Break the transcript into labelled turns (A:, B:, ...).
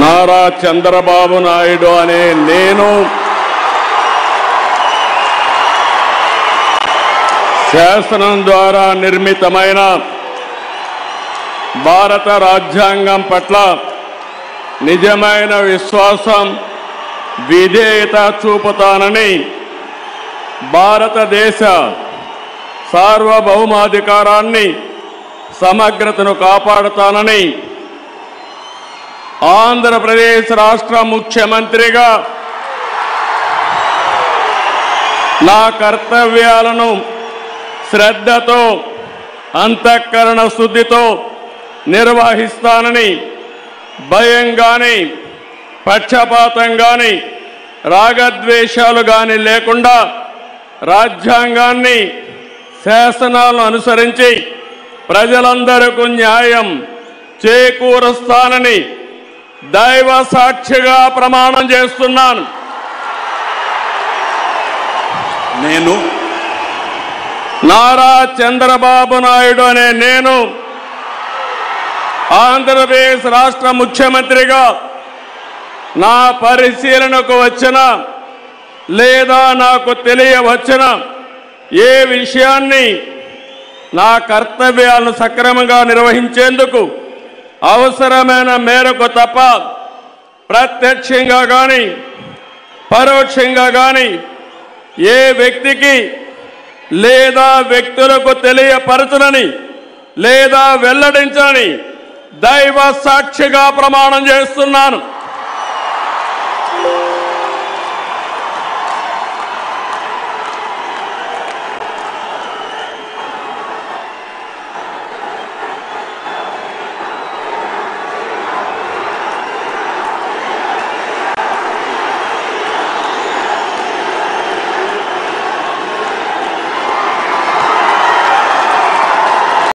A: నారా చంద్రబాబు నాయుడు అనే నేను శాసనం ద్వారా నిర్మితమైన భారత రాజ్యాంగం పట్ల నిజమైన విశ్వాసం విధేయత చూపుతానని భారతదేశ సార్వభౌమాధికారాన్ని సమగ్రతను కాపాడుతానని ఆంధ్రప్రదేశ్ రాష్ట్ర ముఖ్యమంత్రిగా నా కర్తవ్యాలను శ్రద్ధతో అంతఃకరణ శుద్ధితో నిర్వహిస్తానని భయం కానీ పక్షపాతం కానీ రాగద్వేషాలు కానీ లేకుండా రాజ్యాంగాన్ని శాసనాలను అనుసరించి ప్రజలందరకు న్యాయం చేకూరుస్తానని దైవ సాక్షిగా ప్రమాణం చేస్తున్నాను.
B: నేను?
A: నారా చంద్రబాబు నాయుడు అనే నేను ఆంధ్రప్రదేశ్ రాష్ట్ర ముఖ్యమంత్రిగా నా పరిశీలనకు వచ్చిన లేదా నాకు తెలియవచ్చిన ఏ విషయాన్ని నా కర్తవ్యాలను సక్రమంగా నిర్వహించేందుకు అవసరమైన మేరకు తప్ప ప్రత్యక్షంగా కానీ పరోక్షంగా కానీ ఏ వ్యక్తికి లేదా వ్యక్తులకు తెలియపరచునని లేదా వెల్లడించని దైవ సాక్షిగా ప్రమాణం చేస్తున్నాను.